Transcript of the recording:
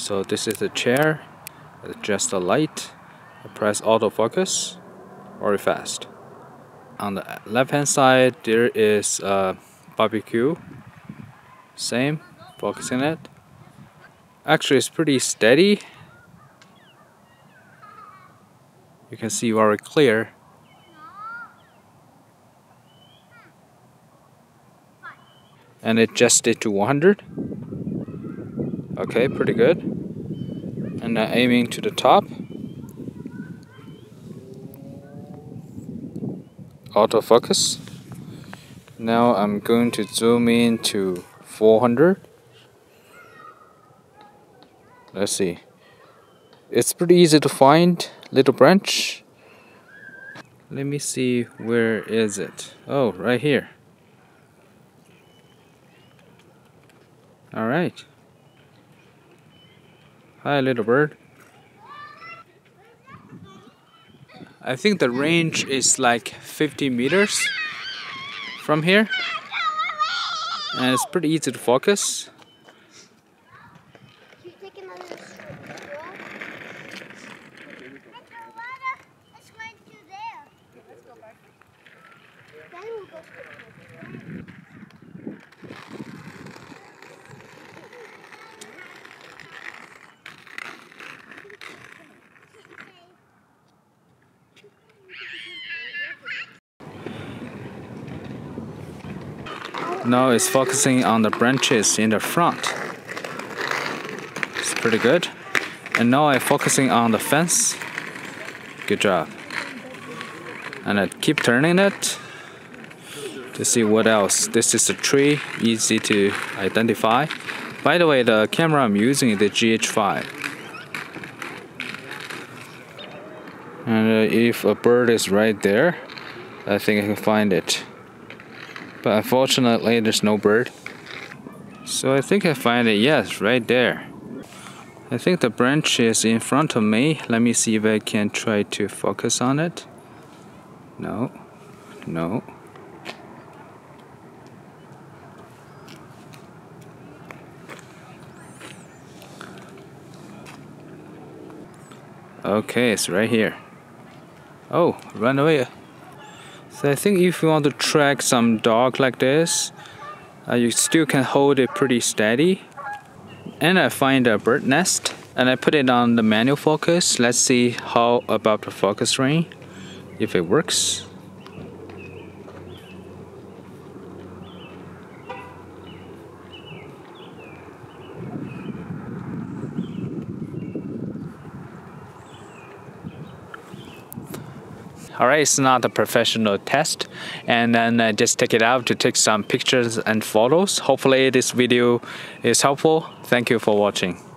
So this is the chair, adjust the light, press autofocus, very fast. On the left hand side there is a barbecue, same, focusing it. Actually it's pretty steady. You can see very clear. And adjust it to 100. Okay, pretty good. And now aiming to the top. Autofocus. Now I'm going to zoom in to 400. Let's see. It's pretty easy to find little branch. Let me see where is it. Oh, right here. All right. Hi, little bird. I think the range is like 50 meters from here. And it's pretty easy to focus. Now it's focusing on the branches in the front. It's pretty good. And now I'm focusing on the fence. Good job. And I keep turning it to see what else. This is a tree, easy to identify. By the way, the camera I'm using is the GH5. And uh, if a bird is right there, I think I can find it. But unfortunately, there's no bird. So I think I find it, yes, right there. I think the branch is in front of me. Let me see if I can try to focus on it. No, no. Okay, it's right here. Oh, run away. So I think if you want to track some dog like this, uh, you still can hold it pretty steady. And I find a bird nest and I put it on the manual focus. Let's see how about the focus ring, if it works. All right it's not a professional test. And then uh, just take it out to take some pictures and photos. Hopefully this video is helpful. Thank you for watching